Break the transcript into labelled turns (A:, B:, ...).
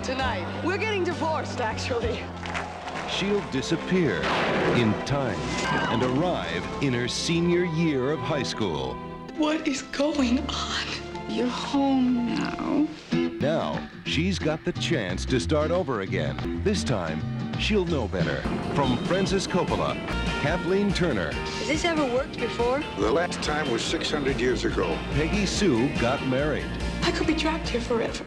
A: it tonight. We're getting divorced, actually.
B: She'll disappear in time and arrive in her senior year of high school.
A: What is going on?
C: You're home now.
B: Now, she's got the chance to start over again. This time, she'll know better. From Francis Coppola, Kathleen Turner,
A: Has this ever worked before?
D: The last time was 600 years ago.
B: Peggy Sue got married.
A: I could be trapped here forever.